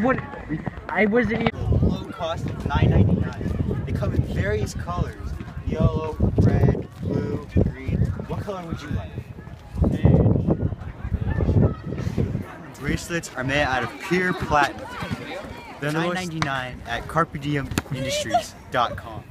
What I wasn't even. Low cost of They come in various colors. Yellow, red, blue, green. What color would you like? Bracelets are made out of pure platinum. They're 9.99 at carpediemindustries.com.